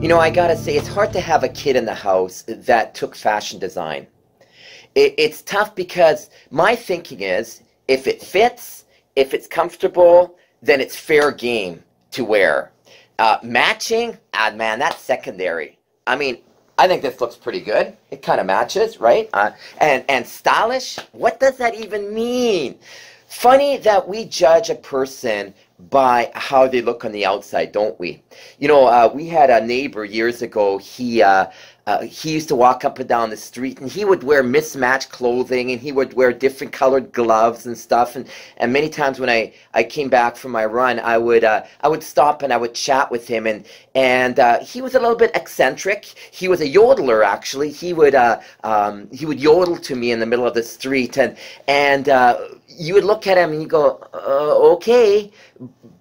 You know, I gotta say, it's hard to have a kid in the house that took fashion design. It, it's tough because my thinking is if it fits, if it's comfortable, then it's fair game to wear. Uh, matching, ah, man, that's secondary. I mean, I think this looks pretty good. It kind of matches, right? Uh, and and stylish. What does that even mean? Funny that we judge a person by how they look on the outside, don't we? You know, uh, we had a neighbor years ago. He uh, uh, he used to walk up and down the street, and he would wear mismatched clothing, and he would wear different colored gloves and stuff. And, and many times when I, I came back from my run, I would uh, I would stop and I would chat with him, and and uh, he was a little bit eccentric. He was a yodeler, actually. He would uh, um, he would yodel to me in the middle of the street, and and you would look at him and you go, uh, okay,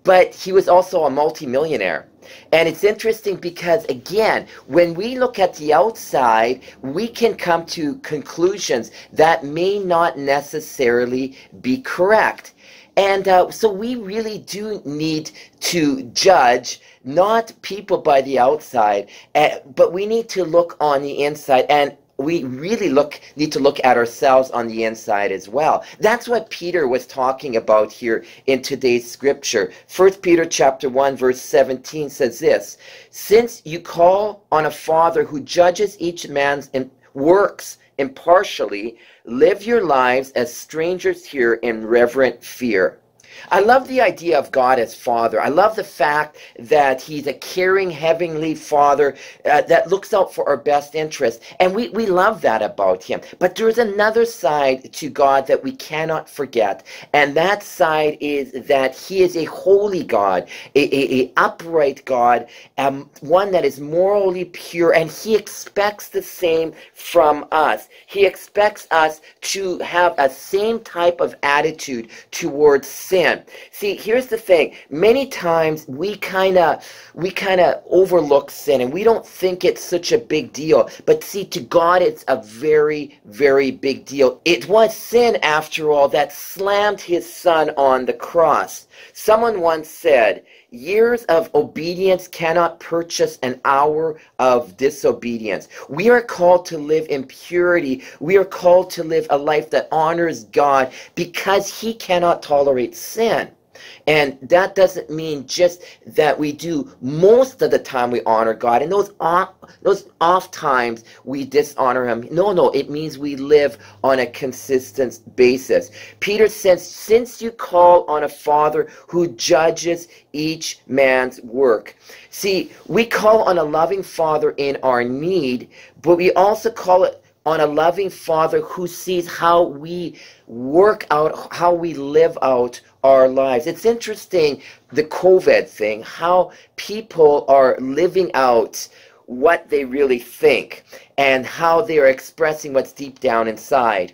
but he was also a multimillionaire. And it's interesting because, again, when we look at the outside, we can come to conclusions that may not necessarily be correct. And uh, so we really do need to judge not people by the outside, uh, but we need to look on the inside. And we really look need to look at ourselves on the inside as well. That's what Peter was talking about here in today's scripture. First Peter chapter 1 verse 17 says this, since you call on a father who judges each man's works impartially, live your lives as strangers here in reverent fear. I love the idea of God as Father. I love the fact that He's a caring Heavenly Father uh, that looks out for our best interest. And we, we love that about Him. But there's another side to God that we cannot forget. And that side is that He is a holy God, a, a, a upright God, um, one that is morally pure. And He expects the same from us. He expects us to have a same type of attitude towards sin. See, here's the thing. Many times we kind of we kind of overlook sin and we don't think it's such a big deal. But see, to God it's a very very big deal. It was sin after all that slammed his son on the cross. Someone once said, Years of obedience cannot purchase an hour of disobedience. We are called to live in purity. We are called to live a life that honors God because He cannot tolerate sin. And that doesn't mean just that we do most of the time we honor God and those off, those off times we dishonor him. No, no, it means we live on a consistent basis. Peter says, since you call on a father who judges each man's work. See, we call on a loving father in our need, but we also call it on a loving father who sees how we work out, how we live out our lives. It's interesting, the COVID thing, how people are living out what they really think and how they're expressing what's deep down inside.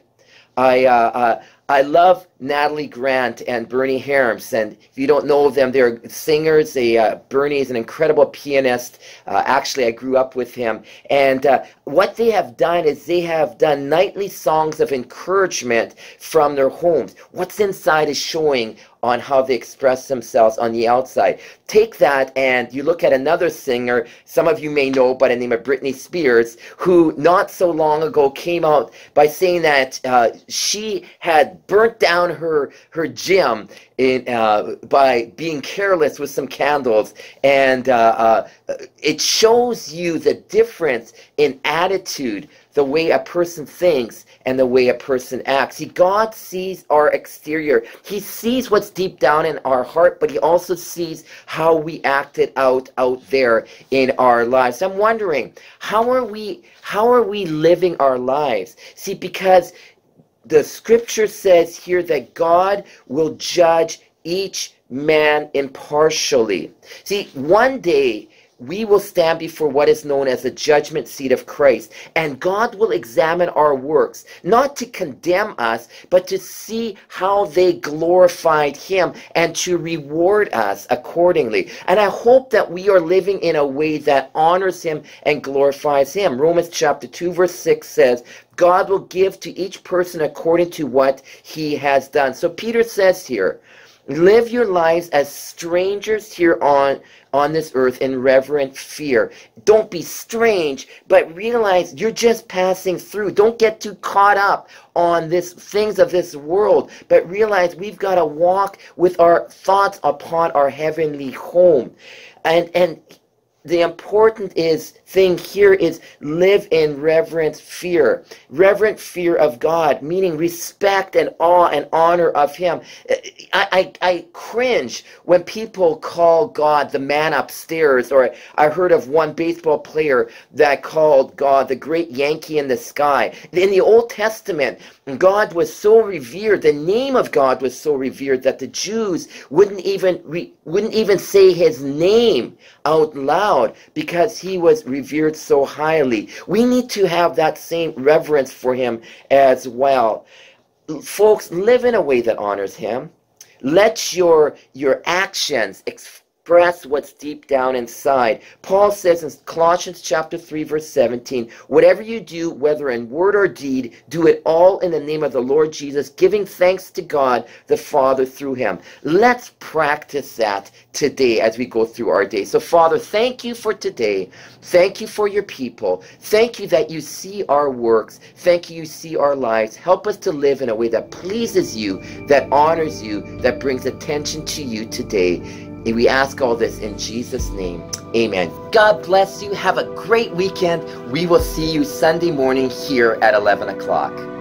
I, uh, uh, I love Natalie Grant and Bernie Herms. And if you don't know them, they're singers. They, uh, Bernie is an incredible pianist. Uh, actually, I grew up with him. And uh, what they have done is they have done nightly songs of encouragement from their homes. What's inside is showing on how they express themselves on the outside. Take that and you look at another singer, some of you may know by the name of Britney Spears, who not so long ago came out by saying that uh, she had burnt down her her gym in, uh, by being careless with some candles, and uh, uh, it shows you the difference in attitude, the way a person thinks, and the way a person acts. See, God sees our exterior. He sees what's deep down in our heart, but He also sees how we acted out out there in our lives. I'm wondering, how are we? How are we living our lives? See, because the scripture says here that God will judge each man impartially. See, one day we will stand before what is known as the judgment seat of Christ, and God will examine our works, not to condemn us, but to see how they glorified Him and to reward us accordingly. And I hope that we are living in a way that honors Him and glorifies Him. Romans chapter 2, verse 6 says, God will give to each person according to what he has done. So Peter says here, Live your lives as strangers here on, on this earth in reverent fear. Don't be strange, but realize you're just passing through. Don't get too caught up on this things of this world, but realize we've got to walk with our thoughts upon our heavenly home. And and the important is thing here is live in reverent fear. Reverent fear of god meaning respect and awe and honor of him. I, I, I cringe when people call god the man upstairs or i heard of one baseball player that called god the great yankee in the sky. In the old testament god was so revered the name of god was so revered that the jews wouldn't even re, wouldn't even say his name out loud because he was revered so highly. We need to have that same reverence for him as well. Folks, live in a way that honors him. Let your your actions express what's deep down inside. Paul says in Colossians chapter 3 verse 17, whatever you do, whether in word or deed, do it all in the name of the Lord Jesus, giving thanks to God the Father through him. Let's practice that today as we go through our day. So Father, thank you for today. Thank you for your people. Thank you that you see our works. Thank you you see our lives. Help us to live in a way that pleases you, that honors you, that brings attention to you today. And we ask all this in Jesus' name. Amen. God bless you. Have a great weekend. We will see you Sunday morning here at 11 o'clock.